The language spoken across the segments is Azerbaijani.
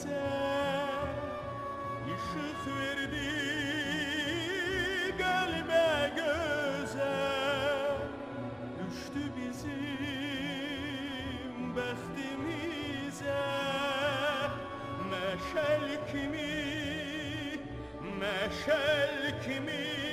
bize ışık verdi gelme göze. Düştü bizim behtimize meşel kimi meşel kimi.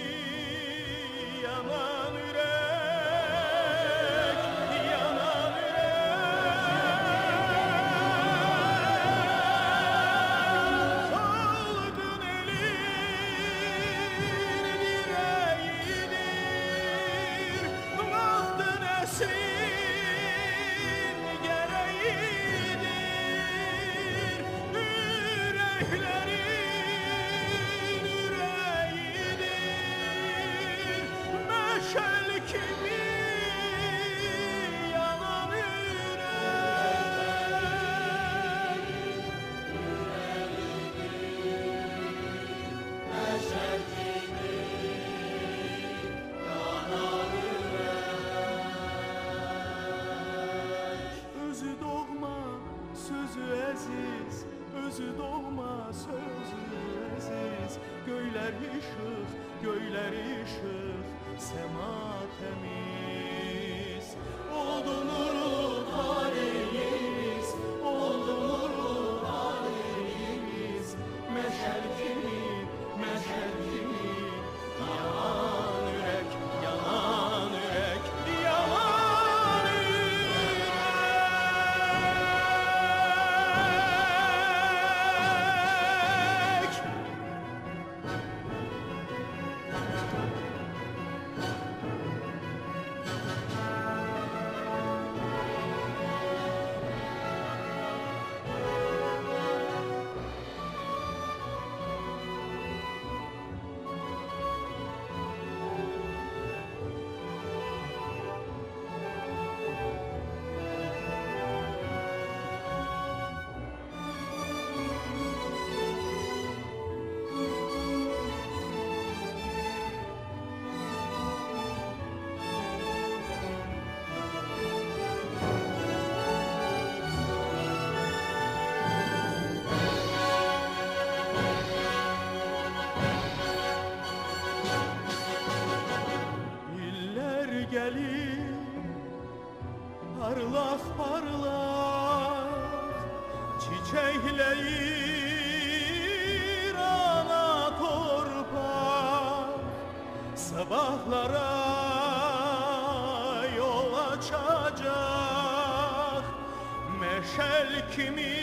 Kimi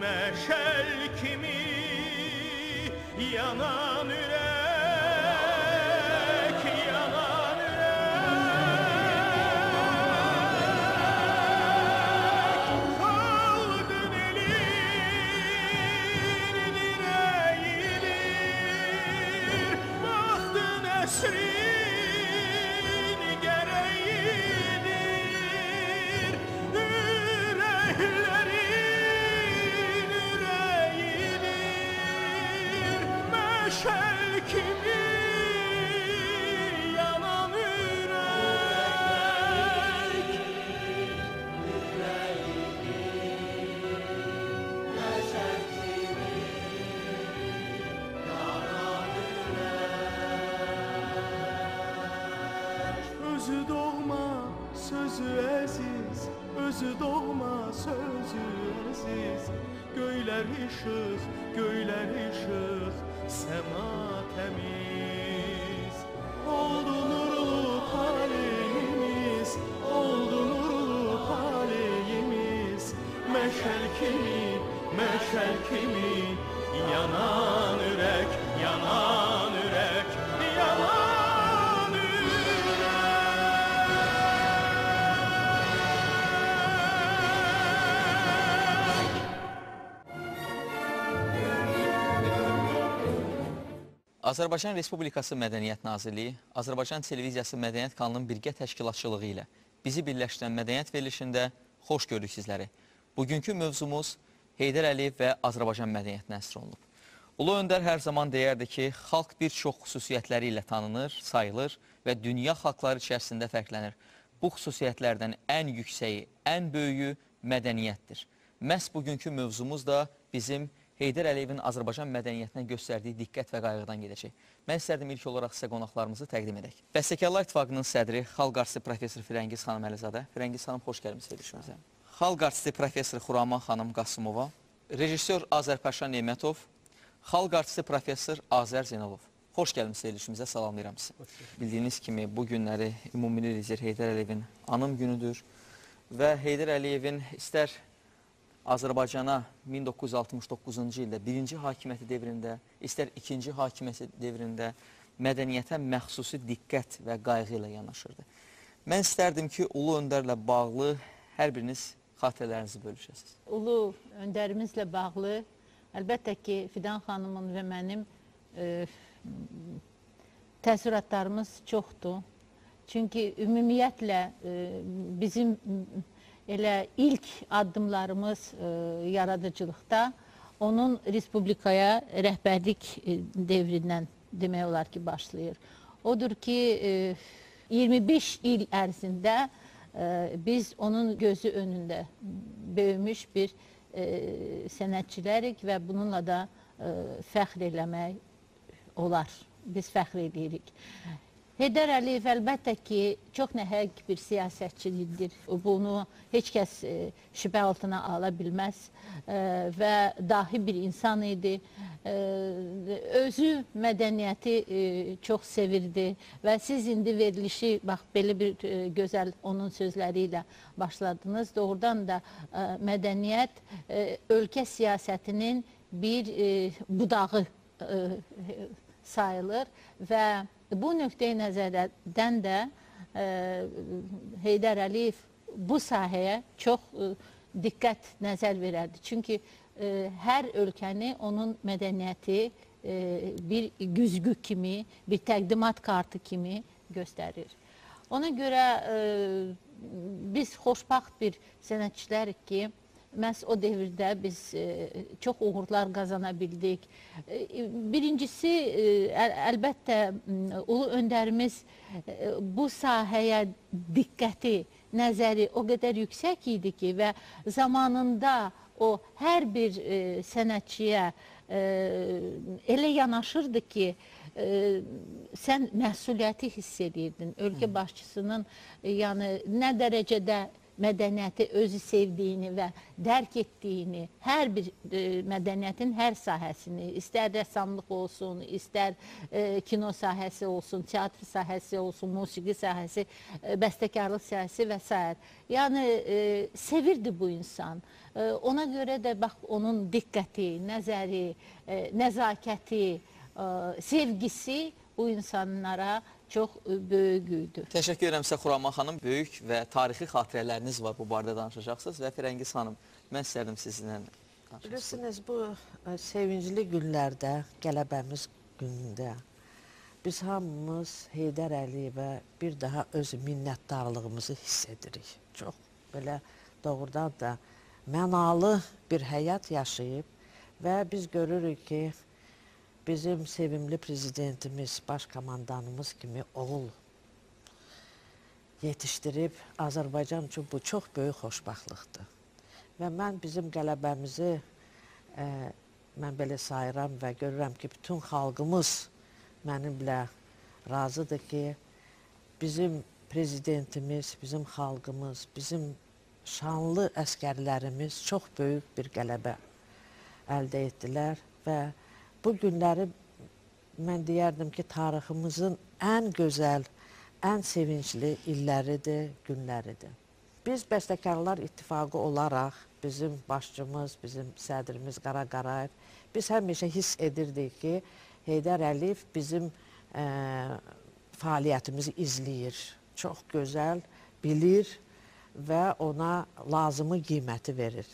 meşel kimi yanan Azərbaycan Respublikası Mədəniyyət Nazirliyi, Azərbaycan Televiziyası Mədəniyyət kanalının birgə təşkilatçılığı ilə bizi birləşdirən mədəniyyət verilişində xoş gördük sizləri. Bugünkü mövzumuz Heydər Əliyev və Azərbaycan mədəniyyətinə əsr olunub. Ulu Öndər hər zaman deyərdi ki, xalq bir çox xüsusiyyətləri ilə tanınır, sayılır və dünya xalqları içərisində fərqlənir. Bu xüsusiyyətlərdən ən yüksəyi, ən böyüyü mədəniyyətdir. Məhz bugünkü mövzumuz da bizim Heydər Əliyevin Azərbaycan mədəniyyətinə göstərdiyi diqqət və qayğıdan gedəcək. Mən istərdim ilk olaraq sizə qonaqlarımızı təqdim edək. Bəstəkarlar İttifaqının sədri, xalq artisti professor Firəngiz xanım Əlizadə. Firəngiz xanım, xoş gəlmisiniz verilişimizə. Xalq artisti professor Xuraman xanım Qasımova, rejissor Azərpaşa Nemətov, xalq artisti professor Azər Zeynalov. Xoş gəlmisiniz verilişimizə, salamlayıram sizi. Bildiyiniz kimi bu günləri ümumili lider Heydər Əliyevin anım günüdür və Heydər Əliyevin istər Azərbaycana 1969-cu ildə birinci hakimiyyəti devrində, istər ikinci hakimiyyəti devrində mədəniyyətə məxsusi diqqət və qayğı ilə yanaşırdı. Mən istərdim ki, Ulu Öndərlə bağlı hər biriniz xatirələrinizi bölüşəsiniz. Ulu öndərimizlə bağlı əlbəttə ki, Fidan xanımın və mənim e, təəssüratlarımız çoxdur. Çünki ümumiyyətlə e, bizim elə ilk addımlarımız e, yaradıcılıqda onun respublikaya rəhbərlik e, devrindən demək olar ki, başlayır. Odur ki, e, 25 il ərzində e, biz onun gözü önündə böyümüş bir e, sənətçilərik və bununla da e, fəxr eləmək olar. Biz fəxr edirik. Heydər Əliyev əlbəttə ki, çox nəhəq bir siyasətçidir. Bunu heç kəs e, şübhə altına ala bilməz e, və dahi bir insan idi. E, özü mədəniyyəti çox sevirdi və siz indi verilişi bax belə bir gözəl onun sözləri ilə başladınız. Doğrudan da mədəniyyət ölkə siyasətinin bir budağı sayılır və bu nöqteyi nəzərdən də e, Heydər Əliyev bu sahəyə çox e, diqqət nəzər verərdi. Çünki e, hər ölkəni onun mədəniyyəti e, bir güzgü kimi, bir təqdimat kartı kimi göstərir. Ona görə e, biz xoşbaxt bir sənətçilərik ki, məhz o devirdə biz e, çox uğurlar qazana bildik. E, birincisi, e, əl əlbəttə, ulu öndərimiz bu sahəyə diqqəti, nəzəri o qədər yüksək idi ki və zamanında o hər bir sənətçiyə elə yanaşırdı ki, e, sən məsuliyyəti hiss edirdin. Ölkə başçısının yəni nə dərəcədə mədəniyyəti özü sevdiyini və dərk etdiyini, hər bir e, mədəniyyətin hər sahəsini, istər rəssamlıq olsun, istər e, kino sahəsi olsun, teatr sahəsi olsun, musiqi sahəsi, e, bəstəkarlıq sahəsi və s. Yəni e, sevirdi bu insan. E, ona görə də bax onun diqqəti, nəzəri, e, nəzakəti, e, sevgisi bu insanlara çox böyük idi. Təşəkkür edirəm sizə Xuraman xanım. Böyük və tarixi xatirələriniz var bu barədə danışacaqsınız və Firəngiz xanım, mən istərdim sizinlə. Bilirsiniz, bu ə, sevincli günlərdə, qələbəmiz günündə biz hamımız Heydər Əliyevə bir daha öz minnətdarlığımızı hiss edirik. Çox belə doğrudan da mənalı bir həyat yaşayıb və biz görürük ki, bizim sevimli prezidentimiz, baş komandanımız kimi oğul yetişdirib Azərbaycan üçün bu çox böyük xoşbaxtlıqdır. Və mən bizim qələbəmizi ə, mən belə sayıram və görürəm ki, bütün xalqımız mənimlə razıdır ki, bizim prezidentimiz, bizim xalqımız, bizim şanlı əskərlərimiz çox böyük bir qələbə əldə etdilər və bu günləri mən deyərdim ki, tariximizin ən gözəl, ən sevincli illəridir, günləridir. Biz Bəstəkarlar İttifaqı olaraq bizim başçımız, bizim sədrimiz Qara Qarayev, biz həmişə hiss edirdik ki, Heydər Əliyev bizim ə, fəaliyyətimizi izləyir. Çox gözəl bilir və ona lazımı qiyməti verir.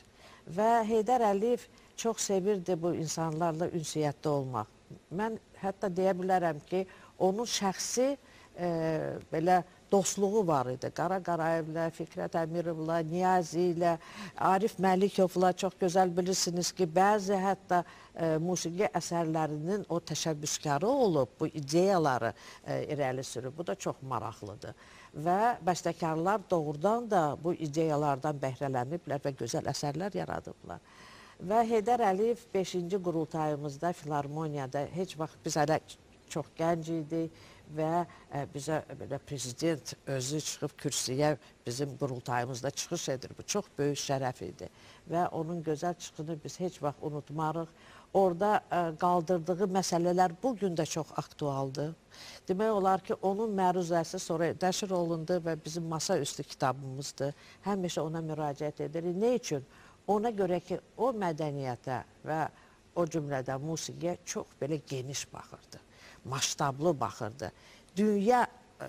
Və Heydər Əliyev çox sevirdi bu insanlarla ünsiyyətdə olmaq. Mən hətta deyə bilərəm ki, onun şəxsi e, belə dostluğu var idi. Qara Qarayevlə, Fikrət Əmirovla, Niyazi ilə, Arif Məlikovla çox gözəl bilirsiniz ki, bəzi hətta e, musiqi əsərlərinin o təşəbbüskarı olub, bu ideyaları e, irəli sürüb. Bu da çox maraqlıdır. və bəstəkarlar doğrudan da bu ideyalardan bəhrələniblər və gözəl əsərlər yaradıblar. Və Heydər Əliyev 5-ci qurultayımızda filarmoniyada heç vaxt biz hələ çox gənc idi və ə, bizə belə prezident özü çıxıb kürsüyə bizim qurultayımızda çıxış edir. Bu çox böyük şərəf idi və onun gözəl çıxışını biz heç vaxt unutmarıq. Orada ə, qaldırdığı məsələlər bu gün də çox aktualdır. Demək olar ki, onun məruzəsi sonra nəşr olundu və bizim masa üstü kitabımızdır. Həmişə ona müraciət edirik. Nə üçün? Ona görə ki, o mədəniyyətə və o cümlədən musiqiyə çox belə geniş baxırdı maştablı baxırdı. Dünya ə,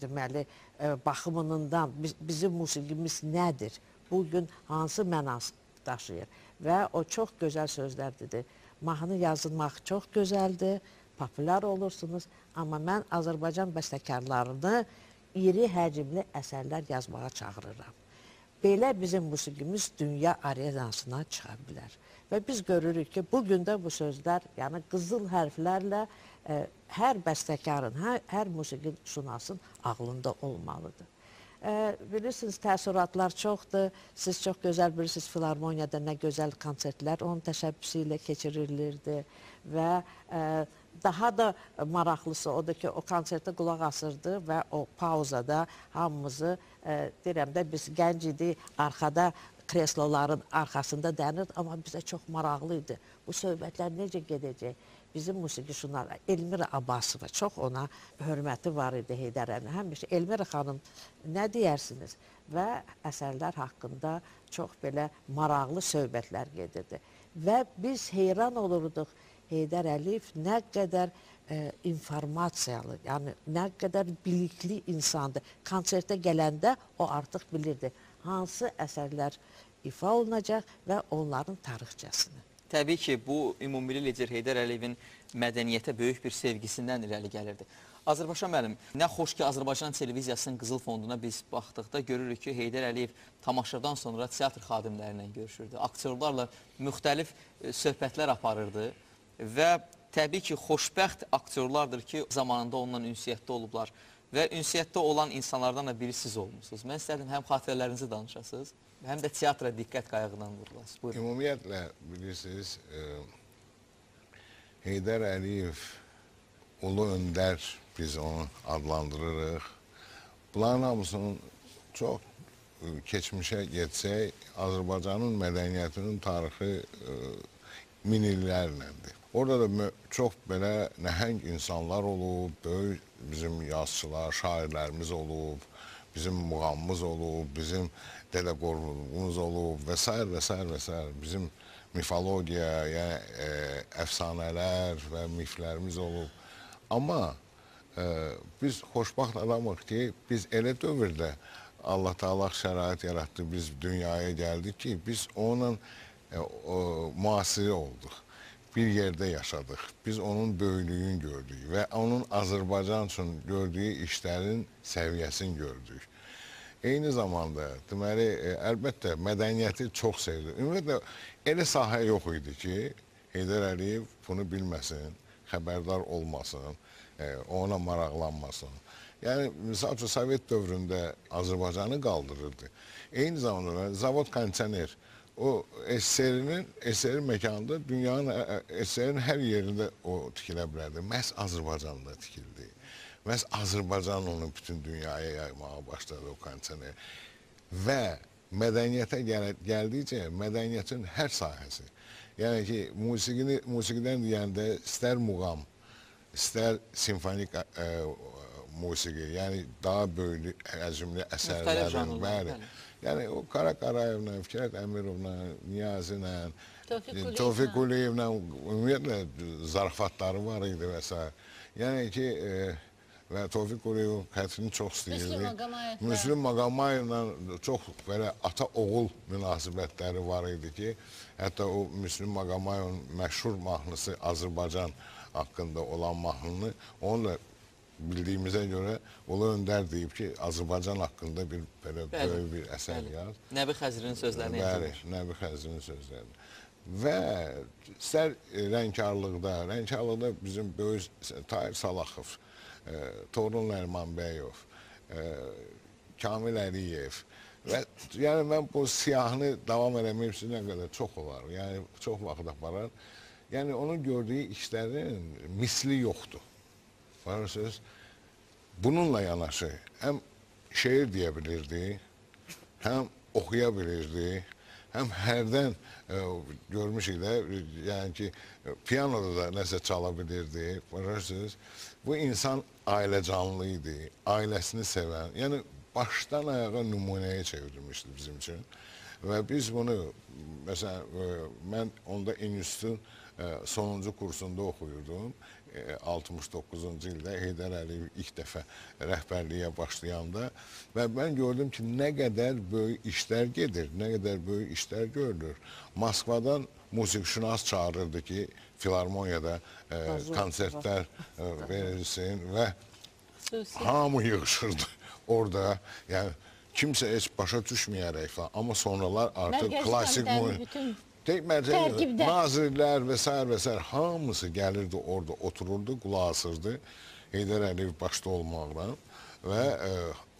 deməli ə, baxımından biz, bizim musiqimiz nədir? Bu gün hansı mənas daşıyır? Və o çox gözəl sözlər dedi. Mahnı yazılmaq çox gözəldir, populyar olursunuz, amma mən Azərbaycan bəstəkarlarını iri həcmli əsərlər yazmağa çağırıram. Belə bizim musiqimiz dünya arenasına çıxa bilər. Və biz görürük ki, bu gün də bu sözlər, yəni qızıl hərflərlə ə, hər bəstəkarın, hər, hər musiqi şünasın ağlında olmalıdır. Ə, bilirsiniz, təəssüratlar çoxdur. Siz çox gözəl bilirsiniz, filarmoniyada nə gözəl konsertlər onun təşəbbüsü ilə keçirilirdi və ə, daha da maraqlısı odur ki, o konsertə qulaq asırdı və o pauzada hamımızı, deyirəm də biz gənc idi, arxada kresloların arxasında dənirdi, amma bizə çox maraqlı idi. Bu söhbətlər necə gedəcək? Bizim musiqişunar Elmira Abbasova çox ona hörməti var idi Heydər əmi. Həmişə Elmira xanım nə deyərsiniz? Və əsərlər haqqında çox belə maraqlı söhbətlər gedirdi. Və biz heyran olurduq Heydər Əliyev nə qədər ə, informasiyalı, yəni nə qədər bilikli insandır. Konsertə gələndə o artıq bilirdi hansı əsərlər ifa olunacaq və onların tarixçəsini. Təbii ki, bu ümummilli lider Heydər Əliyevin mədəniyyətə böyük bir sevgisindən irəli gəlirdi. Azərbaycan müəllim, nə xoş ki, Azərbaycan televiziyasının qızıl fonduna biz baxdıqda görürük ki, Heydər Əliyev tamaşadan sonra teatr xadimləri ilə görüşürdü. Aktyorlarla müxtəlif e, söhbətlər aparırdı və təbii ki, xoşbəxt aktyorlardır ki, zamanında onunla ünsiyyətdə olublar və ünsiyyətdə olan insanlardan da biri siz olmusunuz. Mən istədim həm xatirələrinizi danışasınız, həm də teatra diqqət qayğıdan vurulasınız. Buyurun. Ümumiyyətlə bilirsiniz, e, Heydər Əliyev ulu öndər biz onu adlandırırıq. Bunların hamısının çox e, keçmişə getsək, Azərbaycanın mədəniyyətinin tarixi e, min illərləndir. Orada da çox belə nəhəng insanlar olub, böyük bizim yazıçılar, şairlərimiz olub, bizim muğamımız olub, bizim Dədə Qorqudumuz olub və s. və s. və s. bizim mifologiya, yəni e, əfsanələr və miflərimiz olub. Amma e, biz xoşbaxt adamıq ki, biz elə dövrdə Allah Taala şərait yaratdı, biz dünyaya gəldik ki, biz onunla e, o, müasiri olduq. Bir yerdə yaşadıq. Biz onun böyüklüyünü gördük və onun Azərbaycan üçün gördüyü işlərin səviyyəsini gördük. Eyni zamanda deməli e, əlbəttə mədəniyyəti çox sevdi. Ümumiyyətlə elə sahə yox idi ki, Heydər Əliyev bunu bilməsin, xəbərdar olmasın, e, ona maraqlanmasın. Yəni misal üçün Sovet dövründə Azərbaycanı qaldırırdı. Eyni zamanda zavod kondisioner o SSR-nin SSR məkanında dünyanın ə- ə- SSR-nin hər yerində o tikilə bilərdi. Məhz Azərbaycanda tikildi. Məhz Azərbaycan onu bütün dünyaya yaymağa başladı o kondisioner. Və mədəniyyətə gəl gəldikcə mədəniyyətin hər sahəsi. Yəni ki, musiqini musiqidən deyəndə istər muğam, istər simfonik ə, ə, musiqi, yəni daha böyük həcmli əsərlərin, bəli. bəli. Yəni o Qara Qarayevlə, Fikrət Əmirovla, Niyazi ilə, Tofiq Quliyevlə. Quliyevlə ümumiyyətlə zarafatları var idi və s. Yəni ki, e, və Tofiq Quliyev xətrini çox istəyirdi. Müslüm Maqamayevlə. Çox belə ata-oğul münasibətləri var idi ki, hətta o Müslüm Maqamayevin məşhur mahnısı Azərbaycan haqqında olan mahnını onunla bildiyimizə görə Ulu Öndər deyib ki, Azərbaycan haqqında bir belə Bəli, böyük bir əsər bəli. yaz. Nəbi Xəzrinin sözlərini Bəli. Nəbi Xəzrin sözləridir. Və istər e, rəngkarlıqda, rəngkarlıqda bizim böyük Tahir Salaxov, e, Torun Ərmanbəyov, e, Kamil Əliyev və yəni mən bu siyahını davam eləmək üçün nə qədər çox olar. Yəni çox vaxt aparar. Yəni onun gördüyü işlərin misli yoxdur. Başa Bununla yanaşı həm şeir deyə bilirdi, həm oxuya bilirdi, həm hərdən e, görmüşük də, yəni ki, e, pianoda da nəsə çala bilirdi, başa Bu insan ailə canlı idi, ailəsini sevən, yəni başdan ayağa nümunəyə çevrilmişdi bizim üçün. Və biz bunu, məsələn, e, mən onda institutun e, sonuncu kursunda oxuyurdum. E, 69-cu ildə Heydər Əliyev ilk dəfə rəhbərliyə başlayanda və mən gördüm ki, nə qədər böyük işlər gedir, nə qədər böyük işlər görülür. Moskvadan musiqişünas çağırırdı ki, filarmoniyada e, konsertlər e, verilsin və hamı yığışırdı orada. Yəni kimsə heç başa düşməyərək falan. Amma sonralar artıq Mərkəzi komitənin mu- bütün Tek nazirlər və s. və s. hamısı gəlirdi orada otururdu, qulaq asırdı. Heydər Əliyev başda olmaqla və e,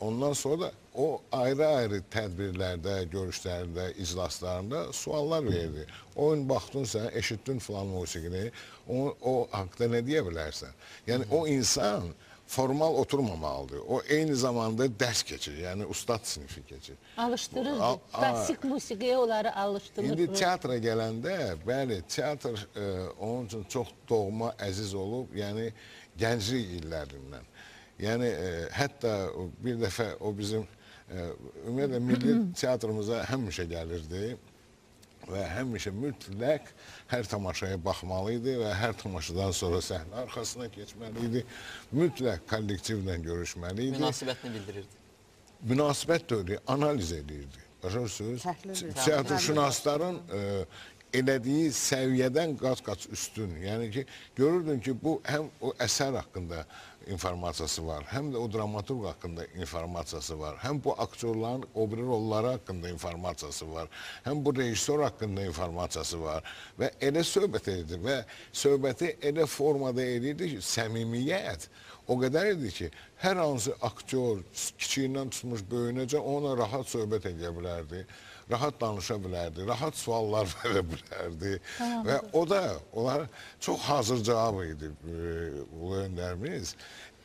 ondan sonra da o ayrı-ayrı tədbirlərdə, görüşlərdə, iclaslarında suallar verdi. O gün baxdın sən, eşitdin filan musiqini, o, o haqqda nə deyə bilərsən? Yəni o insan formal oturmamalıdır. O eyni zamanda dərs keçir, yəni ustad sinifi keçir. Alışdırırdı. A- a- Klassik musiqiyə onları alışdırır. İndi teatra gələndə, bəli, teatr e, onun üçün çox doğma, əziz olub, yəni gənclik illərindən. Yəni e, hətta bir dəfə o bizim e, ümumiyyətlə milli teatrımıza həmişə gəlirdi və həmişə mütləq hər tamaşaya baxmalı idi və hər tamaşadan sonra səhnə arxasına keçməli idi. Mütləq kollektivlə görüşməli idi. Münasibətini bildirirdi. münasibət dövrü analiz edirdi. Başa edirdi. Teatrşünasların e, elədiyi səviyyədən qat-qat üstün. Yəni ki, görürdün ki, bu həm o əsər haqqında informasiyası var, həm də o dramaturq haqqında informasiyası var, həm bu aktyorların o biri rolları haqqında informasiyası var, həm bu rejissor haqqında informasiyası var və elə söhbət edirdi və söhbəti elə formada edirdi ki, səmimiyyət o qədər idi ki, hər hansı aktyor kiçiyindən tutmuş böyüyünəcə ona rahat söhbət edə bilərdi, rahat danışa bilərdi, rahat suallar verə bilərdi və o da onlar çox hazır cavab idi e, Ulu Öndərimiz.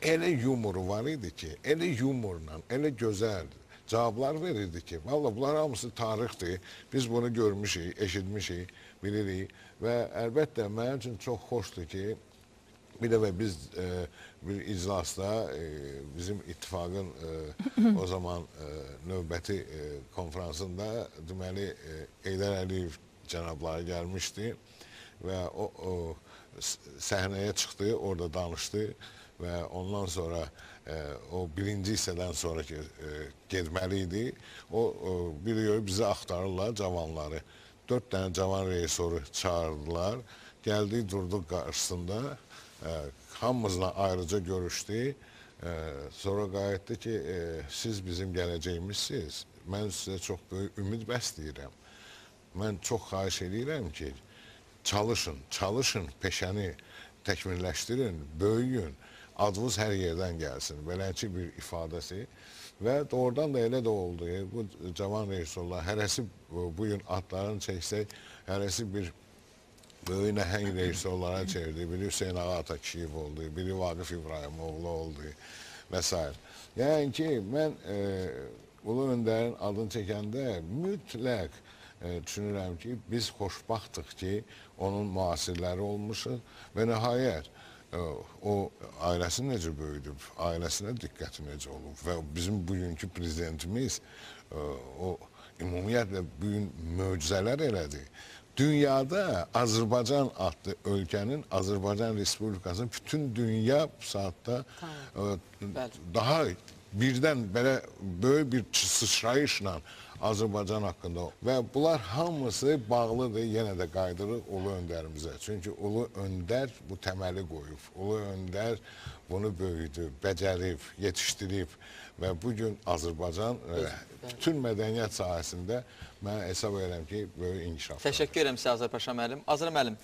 Elə yumoru var idi ki, elə yumorla, elə gözəl cavablar verirdi ki, valla bunlar hamısı tarixdir. Biz bunu görmüşük, eşitmişik, bilirik və əlbəttə mənim üçün çox xoşdur ki, Bir dəfə biz e, bir iclasda e, bizim ittifaqın e, o zaman e, növbəti e, konfransında deməli e, Eydər Əliyev cənabları gəlmişdi və o, o səhnəyə çıxdı, orada danışdı və ondan sonra e, o birinci hissədən sonraki e, getməli idi. O, o biliyor bizi axtarırlar cavanları. Dörd dənə cavan rejissoru çağırdılar. Gəldi, durdu qarşısında. Hamımızla ayrıca görüşdü. Sonra qayıtdı ki, e, siz bizim gələcəyimizsiniz. Mən sizə çox böyük ümid bəsləyirəm. Mən çox xahiş edirəm ki, çalışın, çalışın, peşəni təkmilləşdirin, böyüyün, adınız hər yerdən gəlsin. Beləçi bir ifadəsi və doğrudan da elə də oldu. Bu cavan rejissorlar hərəsi bu gün adlarını çəksək, hərəsi bir böyük nəhəng rejissorlara çevirdi. Biri Hüseyin Ağa Atakişiyev oldu, biri Vaqif İbrahimoğlu oldu və s. Yəni ki, mən e, Ulu Öndərin adını çəkəndə mütləq e, düşünürəm ki, biz xoşbaxtıq ki, onun müasirləri olmuşuq və nəhayət e, o ailəsi necə böyüdüb, ailəsinə diqqəti necə olub və bizim bugünkü prezidentimiz e, o ümumiyyətlə bu gün möcüzələr elədi. Dünyada Azərbaycan adlı ölkənin Azərbaycan Respublikasının bütün dünya bu saatda e, Bəli. daha birdən belə böyük bir sıçrayışla Azərbaycan haqqında və bunlar hamısı bağlıdır, yenə də qayıdırıq Ulu Öndərimizə. Çünki Ulu Öndər bu təməli qoyub. Ulu Öndər bunu böyüdüb, bəcərib, yetişdirib və bu gün Azərbaycan e, bütün mədəniyyət sahəsində mən hesab edirəm ki, böyük inkişaf. Təşəkkür edirəm sizə Azərpaşa müəllim. Azra müəllim,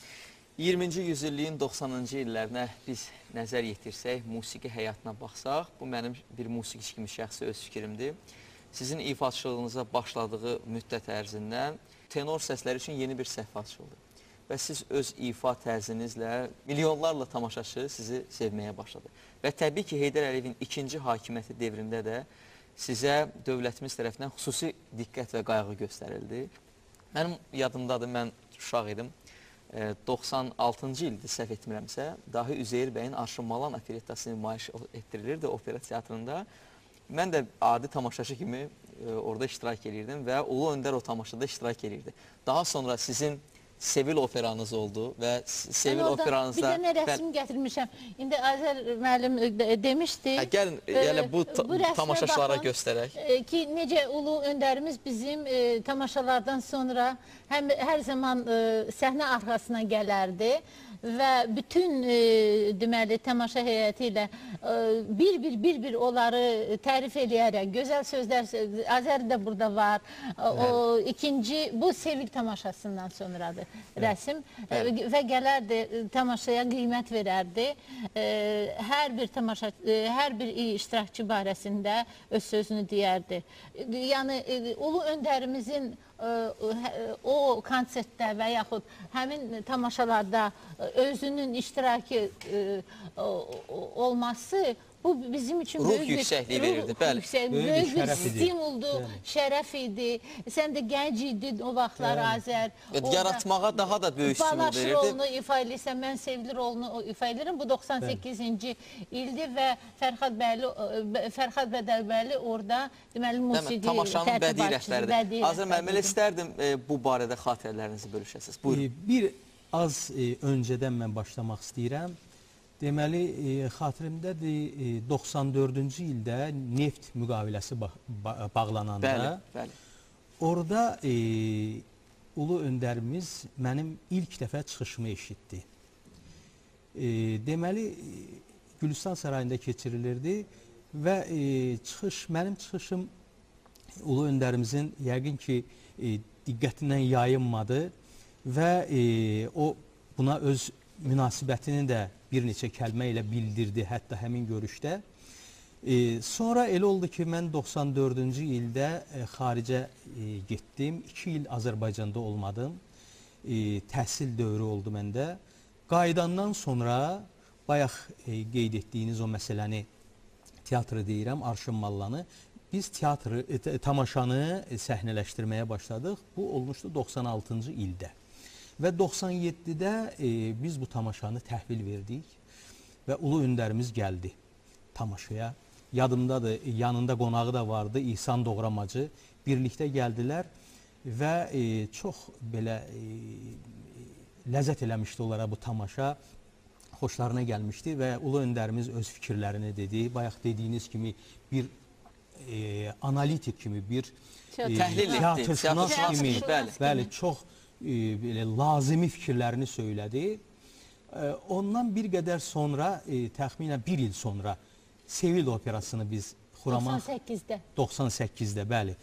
20-ci yüzilliyin 90-cı illərinə biz nəzər yetirsək, musiqi həyatına baxsaq, bu mənim bir musiqiçi kimi şəxsi öz fikrimdir. Sizin ifaçılığınıza başladığı müddət ərzindən tenor səsləri üçün yeni bir səhifə açıldı. Və siz öz ifa tərzinizlə milyonlarla tamaşaçı sizi sevməyə başladı. Və təbii ki, Heydər Əliyevin ikinci hakimiyyəti devrində də sizə dövlətimiz tərəfindən xüsusi diqqət və qayğı göstərildi. Mənim yadımdadır, mən uşaq idim. E, 96-cı ildir səhv etmirəmsə, dahi Üzeyir bəyin Arşın Malan operettasını nümayiş etdirilirdi opera teatrında. Mən də adi tamaşaçı kimi e, orada iştirak edirdim və Ulu Öndər o tamaşada iştirak edirdi. Daha sonra sizin Sevil operanız oldu və Sevil Mən operanızda... Bir dənə rəsm gətirmişəm. İndi Azər müəllim demişdi. Hə, gəlin e, yəni bu, ta bu tamaşaçılara baxın, göstərək. e, Ki necə ulu öndərimiz bizim e, tamaşalardan sonra həm hər zaman e, səhnə arxasına gələrdi və bütün e, deməli tamaşa heyəti ilə e, bir-bir bir-bir onları tərif eləyərək gözəl sözlər sö- Azər də burada var. O, o ikinci bu Sevil tamaşasından sonradır rəsm E, və gələrdi tamaşaya qiymət verərdi. Hər bir tamaşa hər bir iştirakçı barəsində öz sözünü deyərdi. Yəni ulu öndərimizin o konsertdə və yaxud həmin tamaşalarda özünün iştirakı olması bu bizim üçün Ruh böyük bir yüksəkliyi verirdi, bəli. yüksək- Böyük böyük bir stimuldu, şərəf idi. Sən də gənc idin o vaxtlar Azər. Orada- Yaratmağa daha da böyük stimul Balaş verirdi. rolunu ifa edirsən, mən Sevgili rolunu o ifa edirəm. Bu 98-ci ildir və Fərhad bəyli ə, Fərhad Bədəlbəyli orada deməli musiqi tamaşanın bədii rəhbəridir. Azər müəllim, elə istərdim e, bu barədə xatirələrinizi bölüşəsiniz. Buyurun. E, Bir az e, öncədən mən başlamaq istəyirəm. Deməli, e, xatirimdədir e, 94-cü ildə neft müqaviləsi ba ba bağlananda Bəli, bəli. orada e, ulu öndərimiz mənim ilk dəfə çıxışımı eşitdi. E, deməli Gülüstan sarayında keçirilirdi və e, çıxış mənim çıxışım ulu öndərimizin yəqin ki e, diqqətindən yayınmadı və e, o buna öz münasibətini də bir neçə kəlmə ilə bildirdi hətta həmin görüşdə. E, sonra elə oldu ki, mən 94-cü ildə e, xaricə e, getdim. 2 il Azərbaycanda olmadım. E, təhsil dövrü oldu məndə. Qayıdandan sonra bayaq e, qeyd etdiyiniz o məsələni teatrı deyirəm, Arşın Mallanı. Biz teatrı, e, tamaşanı e, səhnələşdirməyə başladıq. Bu olmuşdu 96-cı ildə. Və 97-də e, biz bu tamaşanı təhvil verdik və ulu öndərimiz gəldi tamaşaya. Yadımdadır, e, yanında qonağı da vardı, İhsan Doğramacı. Birlikdə gəldilər və e, çox belə e, ləzzət eləmişdi onlara bu tamaşa. Xoşlarına gəlmişdi və ulu öndərimiz öz fikirlərini dedi. Bayaq dediyiniz kimi bir e, analitik kimi bir etdi, teatrşünas kimi, bəli. bəli, çox e, belə lazımi fikirlərini söylədi. E, ondan bir qədər sonra, e, təxminən bir il sonra Sevil operasını biz Xuraman 98-də. 98-də bəli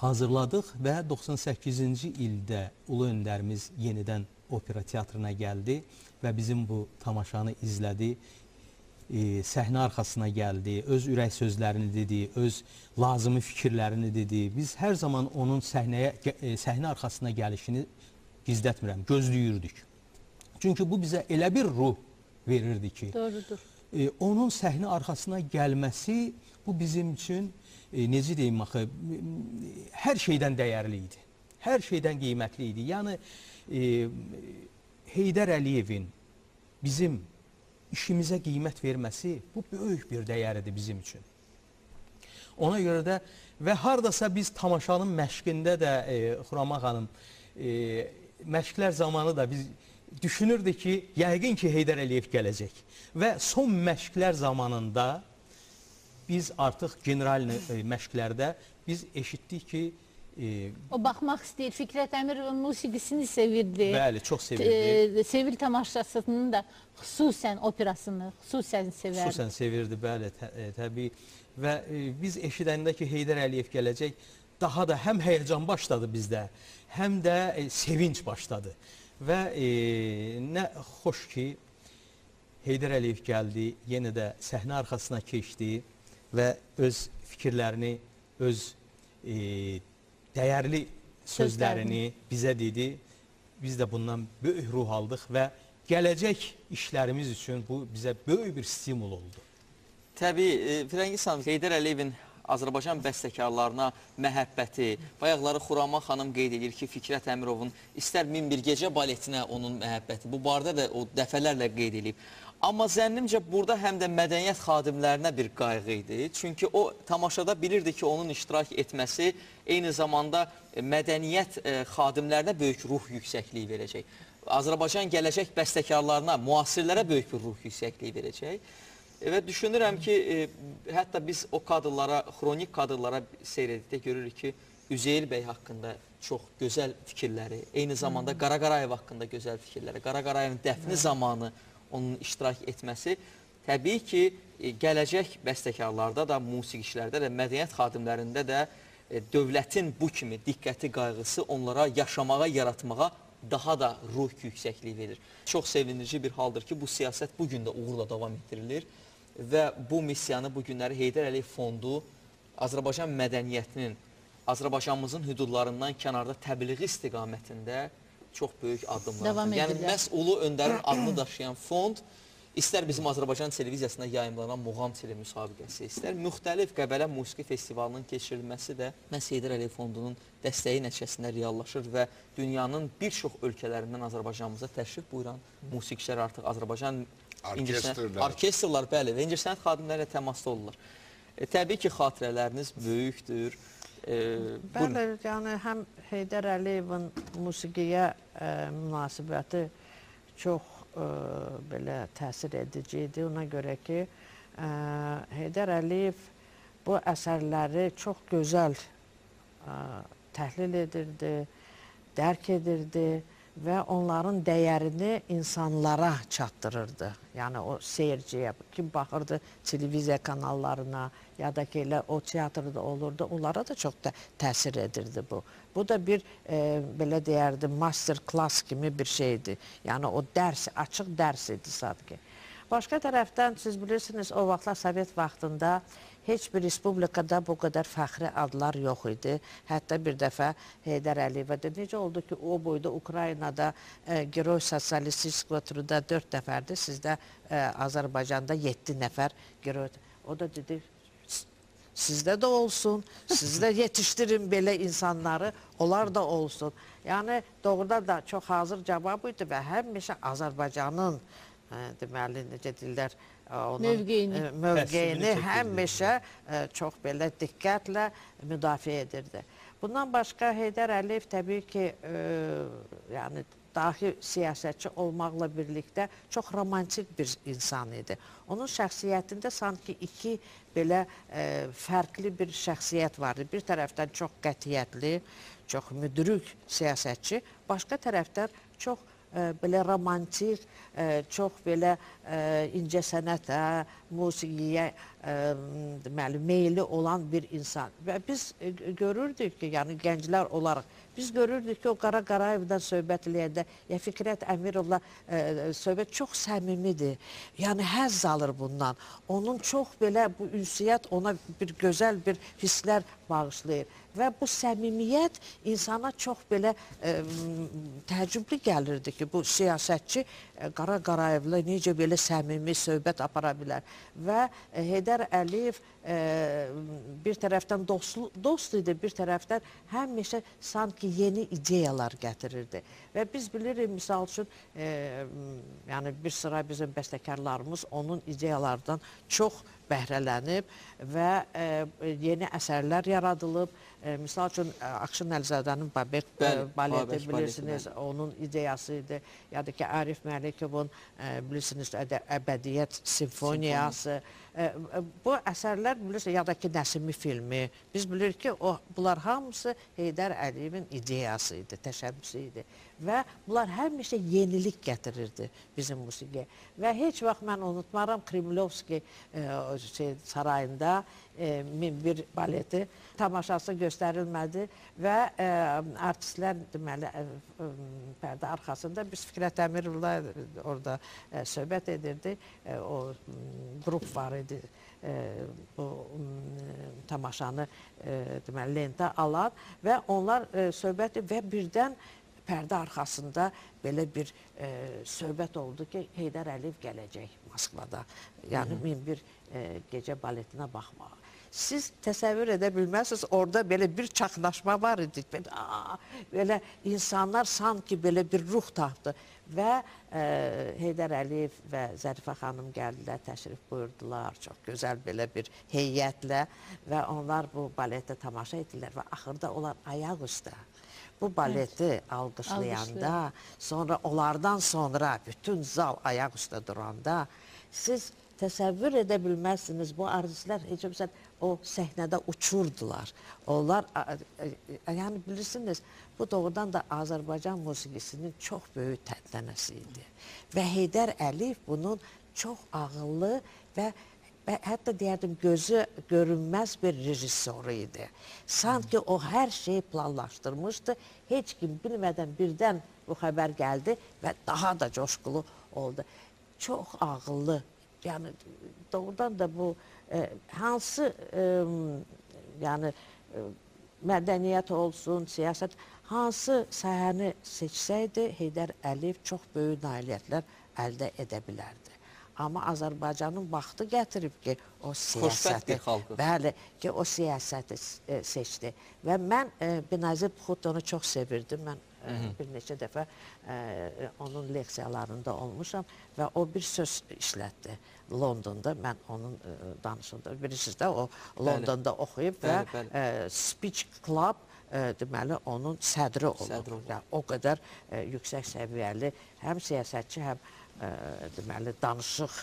hazırladıq və 98-ci ildə Ulu Öndərimiz yenidən opera teatrına gəldi və bizim bu tamaşanı izlədi. E, səhnə arxasına gəldi, öz ürək sözlərini dedi, öz lazımi fikirlərini dedi. Biz hər zaman onun səhnəyə e, səhnə arxasına gəlişini gizlətmirəm, gözləyirdik. Çünki bu bizə elə bir ruh verirdi ki, Doğrudur. e, onun səhnə arxasına gəlməsi bu bizim üçün e, necə deyim axı hər şeydən dəyərli idi. Hər şeydən qiymətli idi. Yəni e, Heydər Əliyevin bizim işimizə qiymət verməsi bu böyük bir dəyər idi bizim üçün. Ona görə də və hardasa biz tamaşanın məşqində də e, Xurama xanım e, məşqlər zamanı da biz düşünürdük ki, yəqin ki Heydər Əliyev gələcək. Və son məşqlər zamanında biz artıq general e, məşqlərdə biz eşitdik ki, e, O baxmaq istəyir. Fikrət Əmir musiqisini sevirdi. bəli, çox sevirdi. E, Sevil tamaşasını da xüsusən operasını xüsusən sevərdi. Xüsusən sevirdi, bəli, tə, e, təbii. Və e, biz eşidəndə ki, Heydər Əliyev gələcək, daha da həm həyəcan başladı bizdə, həm də e, sevinç başladı. Və e, nə xoş ki, Heydər Əliyev gəldi, yenə də səhnə arxasına keçdi və öz fikirlərini, öz e, dəyərli sözlərini bizə dedi. Biz də bundan böyük ruh aldıq və gələcək işlərimiz üçün bu bizə böyük bir stimul oldu. Təbii, e, Firəngiz xanım, Heydər Əliyevin Azərbaycan bəstəkarlarına məhəbbəti, bayaqları Xurama xanım qeyd edir ki, Fikrət Əmirovun istər min bir gecə baletinə onun məhəbbəti, bu barədə də o dəfələrlə qeyd edib. Amma zənnimcə burada həm də mədəniyyət xadimlərinə bir qayğı idi. Çünki o tamaşada bilirdi ki, onun iştirak etməsi eyni zamanda e, mədəniyyət e, xadimlərinə böyük ruh yüksəkliyi verəcək. Azərbaycan gələcək bəstəkarlarına, müasirlərə böyük bir ruh yüksəkliyi verəcək. E, Və düşünürəm ki, hətta biz o kadrlara, xronik kadrlara seyr edikdə görürük ki, Üzeyir bəy haqqında çox gözəl fikirləri, eyni zamanda Qara Qarayev haqqında gözəl fikirləri, Qara Qarayevin dəfni zamanı onun iştirak etməsi təbii ki, e, gələcək bəstəkarlarda da, musiqiçilərdə də, mədəniyyət xadimlərində də e, dövlətin bu kimi diqqəti, qayğısı onlara yaşamağa, yaratmağa daha da ruh yüksəkliyi verir. Çox sevindirici bir haldır ki, bu siyasət bu gün də uğurla davam etdirilir və bu missiyanı bu günləri Heydər Əliyev Fondu Azərbaycan mədəniyyətinin Azərbaycanımızın hüdudlarından kənarda təbliği istiqamətində çox böyük addımlar. Davam yəni məhz Ulu Öndərin adını daşıyan fond istər bizim Azərbaycan televiziyasında yayımlanan Muğam tele müsabiqəsi, istər müxtəlif Qəbələ musiqi festivalının keçirilməsi də məhz Heydər Əliyev Fondunun dəstəyi nəticəsində reallaşır və dünyanın bir çox ölkələrindən Azərbaycanımıza təşrif buyuran musiqiçilər artıq Azərbaycan Orkestrlər. orkestrlar bəli və incəsənət xadimləri ilə təmasda olurlar. E, təbii ki, xatirələriniz böyükdür. E. Bəli, yəni həm Heydər Əliyevin musiqiyə ə, münasibəti çox ə, belə təsir edici idi. Ona görə ki, ə, Heydər Əliyev bu əsərləri çox gözəl ə, təhlil edirdi, dərk edirdi və onların dəyərini insanlara çatdırırdı. Yəni o seyirciyə kim baxırdı televiziya kanallarına ya da ki elə o teatrda olurdu, onlara da çox da təsir edirdi bu. Bu da bir e, belə deyərdi master class kimi bir şeydi. Yəni o dərs, açıq dərs idi sadəcə. Başqa tərəfdən siz bilirsiniz o vaxtlar Sovet vaxtında heç bir respublikada bu qədər fəxri adlar yox idi. Hətta bir dəfə Heydər Əliyevə də necə oldu ki, o boyda Ukraynada e, Giroy Sosialistik Truda 4 nəfərdir, sizdə e, Azərbaycanda 7 nəfər Giroy. O da dedi "S- Sizdə də olsun, siz də yetişdirin belə insanları, onlar da olsun. Yəni doğrudan da çox hazır cavab idi və həmişə Azərbaycanın ə, deməli necə deyirlər, ə, onun Mövqeyini. ə, mövqeyini Təsvirini həmişə ə, çox belə diqqətlə müdafiə edirdi. Bundan başqa Heydər Əliyev təbii ki, yəni dahi siyasətçi olmaqla birlikdə çox romantik bir insan idi. Onun şəxsiyyətində sanki iki belə ə, fərqli bir şəxsiyyət vardı. Bir tərəfdən çox qətiyyətli, çox müdrik siyasətçi, başqa tərəfdən çox ə, belə romantik, ə, çox belə ə, incəsənətə, musiqiyə ə, deməli meyli olan bir insan. Və biz görürdük ki, yəni gənclər olaraq biz görürdük ki, o Qara Qarayevdən söhbət eləyəndə, ya Fikrət Əmirovla ə, söhbət çox səmimidir. Yəni həzz alır bundan. Onun çox belə bu ünsiyyət ona bir gözəl bir hisslər bağışlayır və bu səmimiyyət insana çox belə təəccüblü gəlirdi ki, bu siyasətçi Qara Qarayevlə necə belə səmimi söhbət apara bilər. Və ə, Heydər Əliyev ə, bir tərəfdən dost, dost idi, bir tərəfdən həmişə sanki yeni ideyalar gətirirdi. Və biz bilirik, misal üçün, yəni bir sıra bizim bəstəkarlarımız onun ideyalardan çox bəhrələnib və ə, yeni əsərlər yaradılıb. Ə, misal üçün, ə, Akşin Əlizadənin Babək baleti bilirsiniz, onun ideyası idi. Ya da ki, Arif Məlikovun ə, bilirsiniz, ədə, əbədiyyət simfoniyası. Ə, ə, bu əsərlər bilirsiniz, ya da ki, Nəsimi filmi. Biz bilirik ki, o bunlar hamısı Heydər Əliyevin ideyası idi, təşəbbüsü idi. Və bunlar həmişə yenilik gətirirdi bizim musiqiyə. Və heç vaxt mən unutmaram Krimlovski şey sarayında e, bir baleti tamaşası göstərilmədi və e, artistlər deməli e, e, pərdə arxasında biz Fikrət Əmirovla orada e, söhbət edirdi. E, o qrup var idi. E, bu m, tamaşanı e, deməli lentə alan və onlar e, söhbət və birdən pərdə arxasında belə bir e, söhbət oldu ki, Heydər Əliyev gələcək Moskvada. Yəni min bir e, gecə baletinə baxmağa. Siz təsəvvür edə bilməzsiniz, orada belə bir çaxnaşma var idi. Belə, aa, belə insanlar sanki belə bir ruh tapdı və e, Heydər Əliyev və Zərifə xanım gəldilər, təşrif buyurdular. Çox gözəl belə bir heyətlə və onlar bu baletə tamaşa etdilər və axırda onlar ayaq üstə bu baleti alqışlayanda, sonra onlardan sonra bütün zal ayaq üstə duranda siz təsəvvür edə bilməzsiniz. Bu artistlər heç olmasa o səhnədə uçurdular. Onlar yəni bilirsiniz bu doğrudan da Azərbaycan musiqisinin çox böyük təntənəsi idi. Və Heydər Əliyev bunun çox ağıllı və və hətta deyərdim gözü görünməz bir rejissoru idi. Sanki o hər şeyi planlaşdırmışdı. Heç kim bilmədən birdən bu xəbər gəldi və daha da coşqulu oldu. Çox ağıllı. Yəni doğrudan da bu hansı yəni mədəniyyət olsun, siyasət hansı sahəni seçsəydi Heydər Əliyev çox böyük nailiyyətlər əldə edə bilərdi. Amma Azərbaycanın vaxtı gətirib ki, o siyasəti, bəli, ki o siyasəti seçdi. Və mən Binazir Pxutonu çox sevirdim. Mən bir neçə dəfə e, onun leksiyalarında olmuşam və o bir söz işlətdi Londonda. Mən onun e, danışında bilirsiniz də o Londonda oxuyub və Bəli, bəli. e, Speech Club deməli onun sədri olub. Sədri olub. Yəni, o qədər yüksək səviyyəli həm siyasətçi, həm deməli danışıq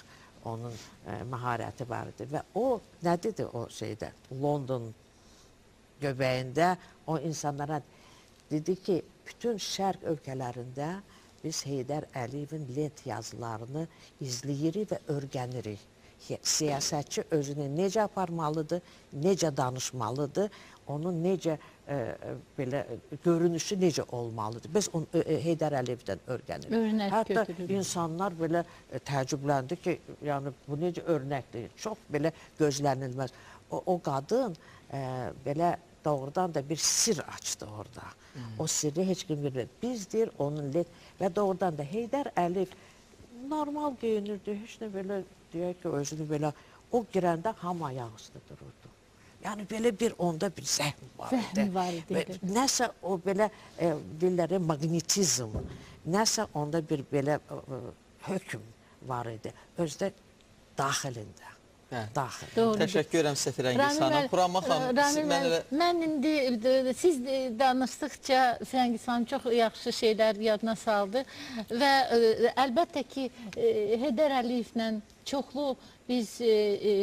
onun məharəti var idi və o nə dedi o şeydə London göbəyində o insanlara dedi ki, bütün şərq ölkələrində biz Heydər Əliyevin lent yazılarını izləyirik və öyrənirik. Hi- Siyasətçi özünü necə aparmalıdır, necə danışmalıdır, onun necə e, e, belə görünüşü necə olmalıdır. Biz onu e, e, Heydər Əliyevdən öyrənirik. Örnək Hətta götürürük. insanlar belə e, təəccübləndi ki, yəni bu necə örnəkdir? Çox belə gözlənilməz. O, o qadın e, belə doğrudan da bir sir açdı orada. O sirri heç kim bilmir. Biz deyir onun let və doğrudan da Heydər Əliyev normal geyinirdi. Heç nə belə deyək ki, özünü belə o girəndə hamı ayaq üstə dururdu. Yəni belə bir onda bir zəhm var idi. Zəhm var idi. Nəsə o belə e, dilləri maqnetizm, nəsə onda bir belə e, e, hökm var idi. Özdə daxilində. Bəli. Daxil. Doğrudur. Təşəkkür edirəm Səfir Rami Əngiz xanım. Rami siz- mən elə mən indi e, siz e, danışdıqca Fəngiz xanım çox yaxşı şeylər yadına saldı və e, əlbəttə ki, Heydər Əliyevlə çoxlu biz e, e,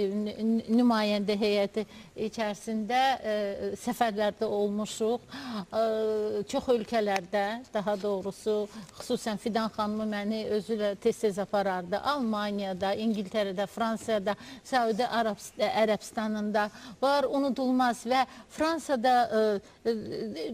nümayəndə heyəti içərisində e, səfərlərdə olmuşuq. E, çox ölkələrdə, daha doğrusu, xüsusən Fidan xanımı məni özü ilə tez-tez aparardı. Almaniyada, İngiltərədə, Fransiyada, Səudi Arabs- Ərəbistanında var unudulmaz və Fransada e, e,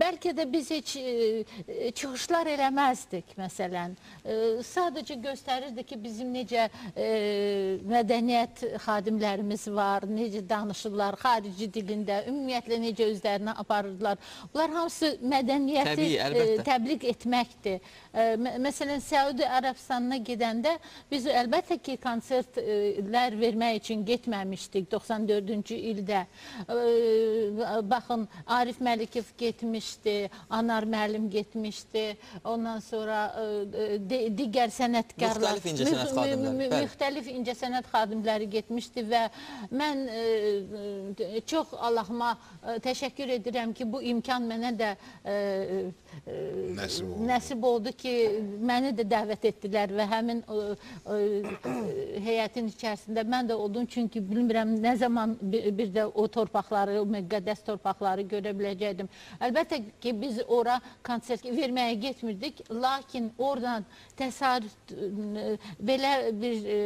bəlkə də biz heç e, çıxışlar eləməzdik məsələn. E, sadəcə göstərirdi ki, bizim necə e, mədəniyyət xadimlərimiz var, necə danışırlar xarici dilində, ümumiyyətlə necə özlərini aparırdılar. Bunlar hamısı mədəniyyəti Təbii, e, əlbəttə. təbliğ etməkdir. Ə, mə- Məsələn, Səudi Ərəbistanına gedəndə biz əlbəttə ki, konsertlər vermək üçün getməmişdik 94-cü ildə. Ə, Baxın, Arif Məlikov getmişdi, Anar müəllim getmişdi. Ondan sonra ə, di- digər sənətkarlar, Müxtəlif incəsənət xadimləri, müxtəlif incəsənət xadimləri getmişdi və mən ə, ə, çox Allahıma ə, təşəkkür edirəm ki, bu imkan mənə də ə, ə, Nəsib oldu. nəsib oldu ki, məni də dəvət etdilər və həmin ə, ə, heyətin içərisində mən də oldum çünki bilmirəm nə zaman bir, bir də o torpaqları, o müqəddəs torpaqları görə biləcəkdim. Əlbəttə ki, biz ora konsert verməyə getmirdik, lakin oradan təsadüf e, belə bir e,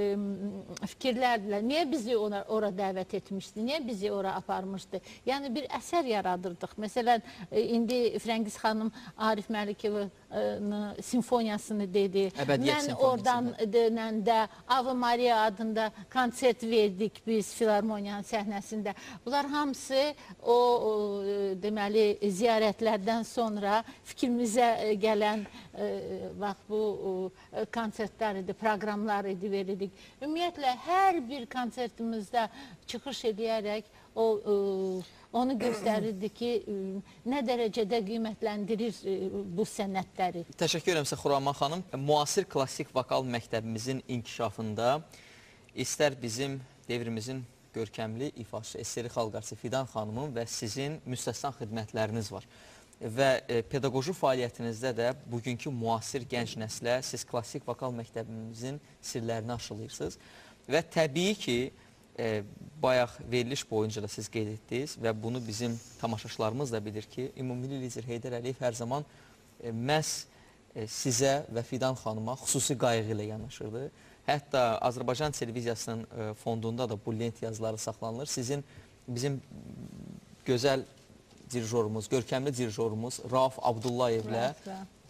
fikirlərlə niyə bizi ona ora dəvət etmişdi? Niyə bizi ora aparmışdı? Yəni bir əsər yaradırdıq. Məsələn, e, indi Frəngiz xanım Arif Məlikovun simfoniyasını dedi. Əbədiyyət Mən oradan dönəndə Ave Maria adında konsert verdik biz filarmoniyanın səhnəsində. Bunlar hamısı o, o deməli ziyarətlərdən sonra fikrimizə e, gələn e, bax bu o, konsertlər idi, proqramlar idi verirdik. Ümumiyyətlə hər bir konsertimizdə çıxış edərək o e, onu göstərirdi ki, e, nə dərəcədə qiymətləndirir e, bu sənətləri. Təşəkkür edirəm sizə Xuraman xanım. Müasir klassik vokal məktəbimizin inkişafında istər bizim devrimizin görkəmli ifaçısı Eseri Xalqarsı Fidan xanımın və sizin müstəsna xidmətləriniz var. Və pedaqoji fəaliyyətinizdə də bugünkü müasir gənc nəslə siz klassik vokal məktəbimizin sirlərini aşılayırsınız. Və təbii ki, e, bayaq veriliş boyunca da siz qeyd etdiniz və bunu bizim tamaşaçılarımız da bilir ki, Ümumilli lider Heydər Əliyev hər zaman e, məhz e, sizə və Fidan xanıma xüsusi qayğı ilə yanaşırdı. Hətta Azərbaycan televiziyasının e, fondunda da bu lent yazıları saxlanılır. Sizin bizim gözəl dirijorumuz, görkəmli dirijorumuz Rauf Abdullayevlə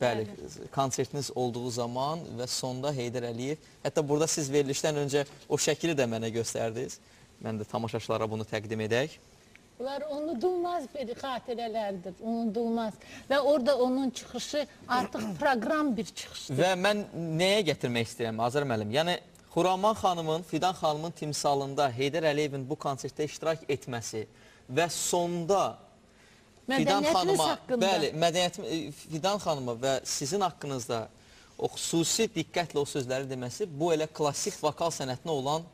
bəli, konsertiniz olduğu zaman və sonda Heydər Əliyev, hətta burada siz verilişdən öncə o şəkili də mənə göstərdiniz. Mən də tamaşaçılara bunu təqdim edək. Bunlar unudulmaz bir xatirələrdir, unudulmaz. Və orada onun çıxışı artıq proqram bir çıxışdır. Və mən nəyə gətirmək istəyirəm Azər müəllim? Yəni Xuraman xanımın, Fidan xanımın timsalında Heydər Əliyevin bu konsertdə iştirak etməsi və sonda Fidan xanıma, haqqında. bəli, mədəniyyət e, Fidan xanıma və sizin haqqınızda o xüsusi diqqətlə o sözləri deməsi bu elə klassik vokal sənətinə olan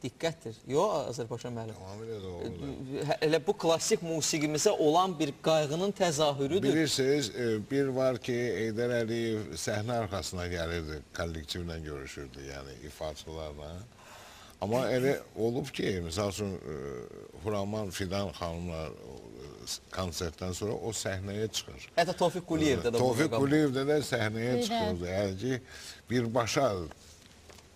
diqqətdir. Yox, Azərbaycan müəllim. Tamamilə doğrudur. Hə, Elə bu klassik musiqimizə olan bir qayğının təzahürüdür. Bilirsiniz, e, bir var ki, Eydər Əliyev səhnə arxasına gəlirdi, kollektivlə görüşürdü, yəni ifaçılarla. Amma elə olub ki, misal üçün, e, Huraman Fidan xanımla o, e, konsertdən sonra o səhnəyə çıxır. Hətta Tofiq Quliyev də Tofiq bunu Quliyev də də səhnəyə çıxırdı. Yəni ki, birbaşa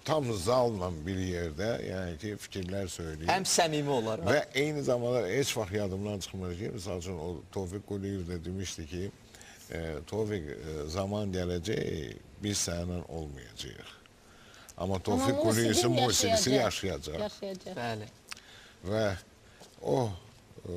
tam zalla bir yerdə, yəni ki, fikirlər söyləyir. həm səmimi olaraq. Və eyni zamanda heç vaxt yadımdan çıxmır ki, misal üçün o Tofiq Quliyev də demişdi ki, e, Tofiq e, zaman gələcək, biz səninlə olmayacağıq. Amma Tofiq Quliyevin musiqisi yaşayacaq. Yaşayacaq. Bəli. Və o e,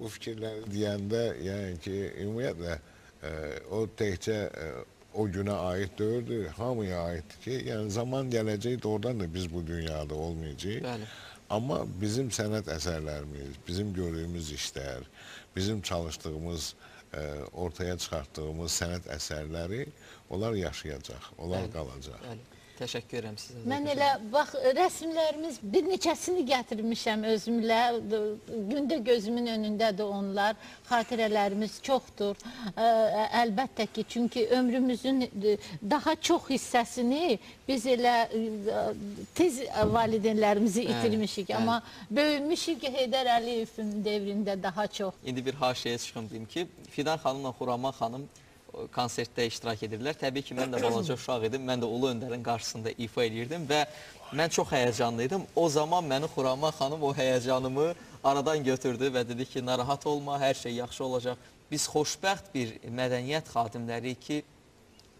bu fikirləri deyəndə, yəni ki, ümumiyyətlə e, o təkcə e, o günə aid deyildi, hamıya aiddir ki, yəni zaman gələcək doğrudan da biz bu dünyada olmayacağıq. Bəli. Amma bizim sənət əsərlərimiz, bizim gördüyümüz işlər, bizim çalışdığımız, e, ortaya çıxartdığımız sənət əsərləri onlar yaşayacaq, onlar Bəli. qalacaq. Bəli. Təşəkkür edirəm sizə. Mən elə bax rəsmlərimiz bir neçəsini gətirmişəm özümlə. Gündə gözümün önündədir onlar. Xatirələrimiz çoxdur. Əlbəttə ki, çünki ömrümüzün daha çox hissəsini biz elə tez valideynlərimizi Bəli, itirmişik, bəli. amma böyümüşük Heydər Əliyevin devrində daha çox. İndi bir haşiyə çıxım deyim ki, Fidan xanımla Xuraman xanım konsertdə iştirak edirlər. Təbii ki, mən də balaca uşaq idim. Mən də Ulu Öndərin qarşısında ifa eləyirdim və mən çox həyəcanlı idim. O zaman məni Xuraman xanım o həyəcanımı aradan götürdü və dedi ki, narahat olma, hər şey yaxşı olacaq. Biz xoşbəxt bir mədəniyyət xadimləriyik ki,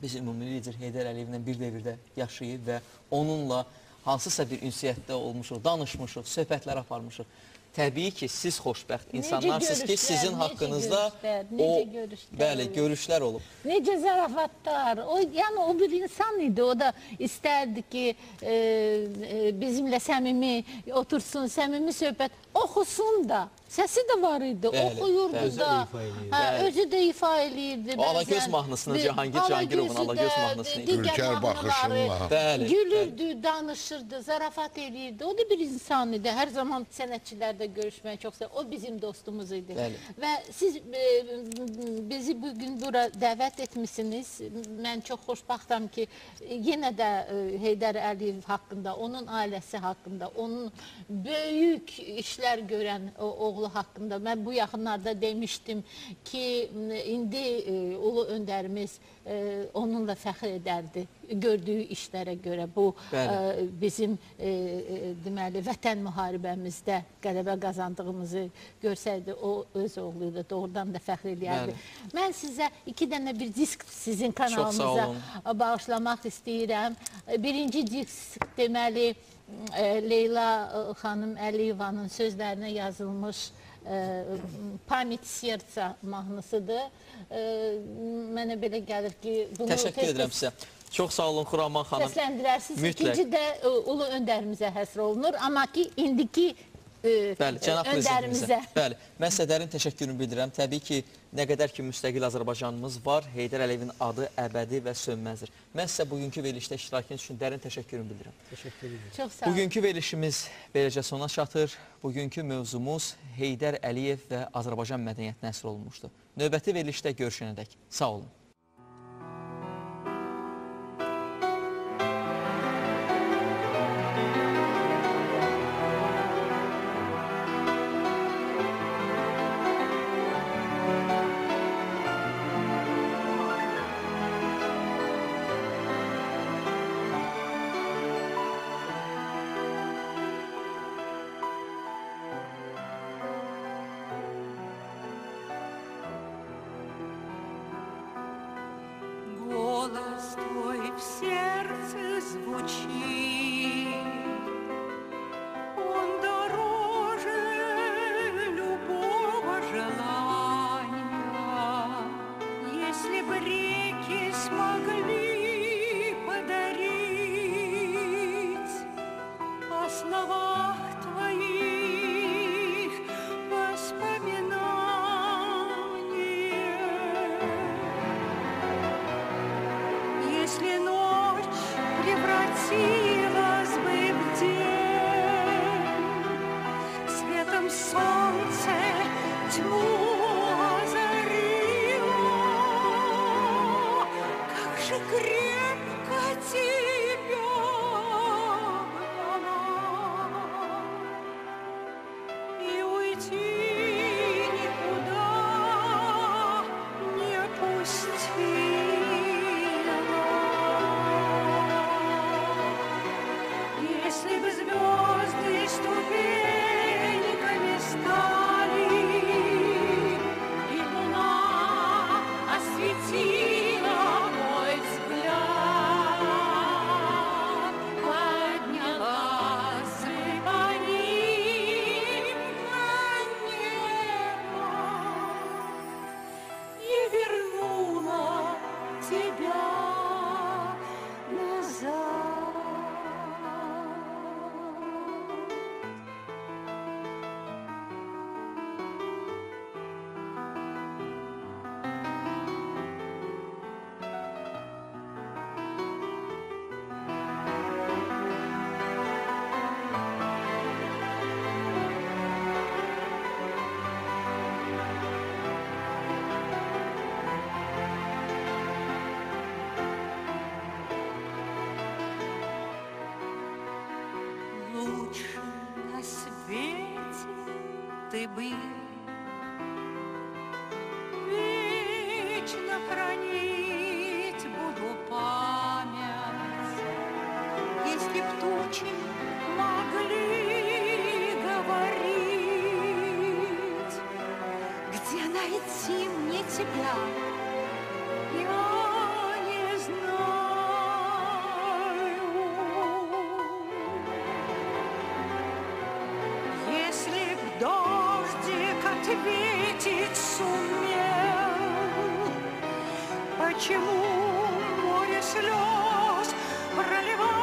biz ümumi lider Heydər Əliyevlə bir devirdə yaşayıb və onunla hansısa bir ünsiyyətdə olmuşuq, danışmışıq, söhbətlər aparmışıq. Təbii ki, siz xoşbəxt insanlarsınız ki, sizin haqqınızda görüşlər, o görüşlər bəli, olub. görüşlər olub. Necə zarafatlar. O yəni o bir insan idi. O da istərdi ki, e, e, bizimlə səmimi otursun, səmimi söhbət oxusun da. Səsi də var idi. Bəli, oxuyurdu bəli. Da. Hə, özü də ifa eləyirdi. O Alagöz mahnısını Cahangir Cahangirovun Alagöz mahnısını mahnıları baxışınla. Gülürdü, danışırdı, zarafat eləyirdi. O da bir insan idi. Hər zaman sənətçilərlə görüşməyi çox sevir. O bizim dostumuz idi. Bəli. Və siz e, bizi bugün bura dəvət etmisiniz. Mən çox xoşbəxtəm ki, yenə də e, Heydər Əliyev haqqında, onun ailəsi haqqında, onun böyük işlər görən o oğlu haqqında mən bu yaxınlarda demişdim ki, indi e, ulu öndərimiz e, onunla fəxr edərdi gördüyü işlərə görə. Bu Bəli. e, bizim e, deməli vətən müharibəmizdə qələbə qazandığımızı görsəydi o öz oğlu ilə doğrudan da fəxr eləyərdi. Mən sizə iki dənə bir disk sizin olun. bağışlamaq istəyirəm. Birinci disk deməli Leyla xanım Əliyevanın sözlərinə yazılmış Pamit Serca mahnısıdır. Mənə belə gəlir ki, bunu Təşəkkür edirəm sizə. Çox sağ olun Xuraman xanım. Səsləndirərsiniz. Mütləq. İkinci də ulu öndərimizə həsr olunur, amma ki indiki Bəli, cənab prezidentimizə. Bəli, mən sizə dərin təşəkkürümü bildirirəm. Təbii ki, nə qədər ki müstəqil Azərbaycanımız var, Heydər Əliyevin adı əbədi və sönməzdir. Mən sizə bugünkü verilişdə iştirakınız üçün dərin təşəkkürümü bildirirəm. Təşəkkür edirəm. Çox sağ olun. Bugünkü verilişimiz beləcə sona çatır. Bugünkü mövzumuz Heydər Əliyev və Azərbaycan mədəniyyətinə əsr olunmuşdu. Növbəti verilişdə görüşənədək. Sağ olun. В сердце звучит, почему море слез проливает?